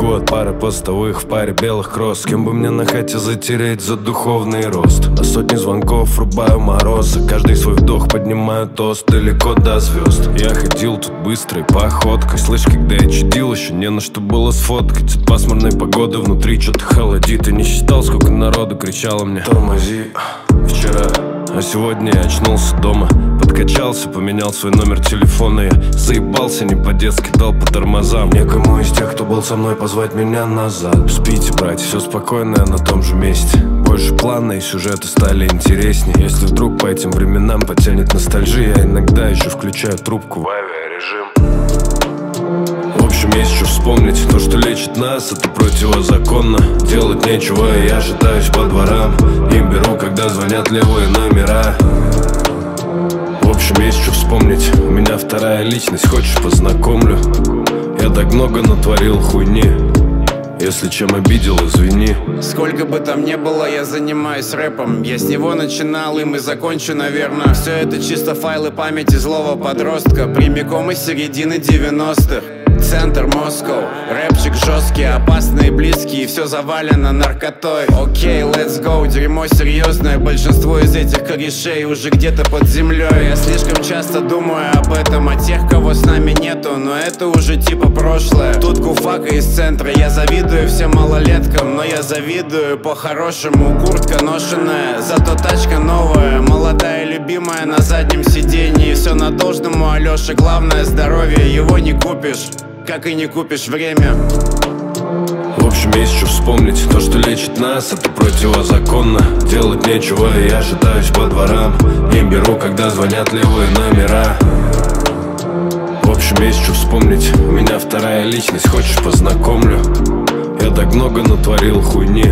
бегу от пары постовых в паре белых кросс. Кем бы мне на хате затереть за духовный рост? На сотни звонков рубаю мороз. Каждый свой вдох поднимаю тост. Далеко до звезд. Я ходил тут быстрой походкой. Слышь, когда я чудил, еще не на что было сфоткать. От пасмурной погоды внутри что-то холодит. И не считал, сколько народу кричало мне. Тормози, вчера а сегодня я очнулся дома Подкачался, поменял свой номер телефона. Я заебался, не по-детски дал по тормозам. Некому из тех, кто был со мной, позвать меня назад. Спите, братья, все спокойно, на том же месте. Больше плана и сюжеты стали интереснее. Если вдруг по этим временам потянет ностальжия Я иногда еще включаю трубку. В авиарежим общем, есть что вспомнить То, что лечит нас, это противозаконно. Делать нечего, и я шатаюсь по дворам. Им беру, когда звонят левые номера. В общем, есть что вспомнить. У меня вторая личность, хочешь познакомлю? Я так много натворил хуйни. Если чем обидел, извини. Сколько бы там ни было, я занимаюсь рэпом. Я с него начинал, им и закончу, наверное Все это чисто файлы памяти злого подростка. Прямиком из середины 90-х Центр Москва Рэпчик жесткий, опасный близкий Все завалено наркотой. Окей, let's go, дерьмо серьезное Большинство из этих корешей уже где-то под землей Я слишком часто думаю об этом О тех, кого с нами нету. Но это уже типа прошлое. Тут куфака из центра. Я завидую всем малолеткам Но я завидую по-хорошему. Куртка ношенная, зато тачка новая. Молодая любимая на заднем сиденье. Все на должном у Алёши. Главное здоровье, его не купишь как и не купишь время. В общем, есть что вспомнить. То, что лечит нас, это противозаконно. Делать нечего, и я шатаюсь по дворам. Не беру, когда звонят левые номера. В общем, есть что вспомнить. У меня вторая личность, хочешь познакомлю? Я так много натворил хуйни.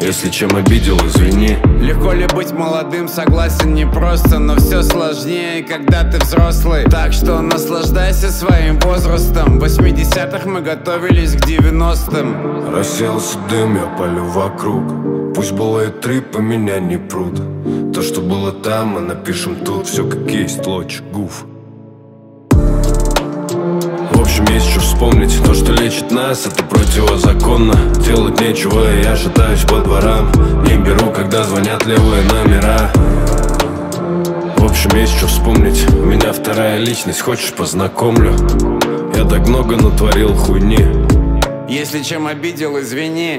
Если чем обидел, извини. Легко ли быть молодым, согласен, непросто Но все сложнее, когда ты взрослый. Так что наслаждайся своим возрастом 80-х мы готовились к 90-м Расселся дым, я палю вокруг. Пусть было и три, по меня не пруд То, что было там, мы напишем тут. Все как есть, лоч, гуф. Общем, есть что вспомнить. То, что лечит нас, это противозаконно. Делать нечего, и я шатаюсь по дворам. Не беру, когда звонят левые номера. В общем, есть что вспомнить. У меня вторая личность, хочешь познакомлю Я так много натворил хуйни. Если чем обидел, извини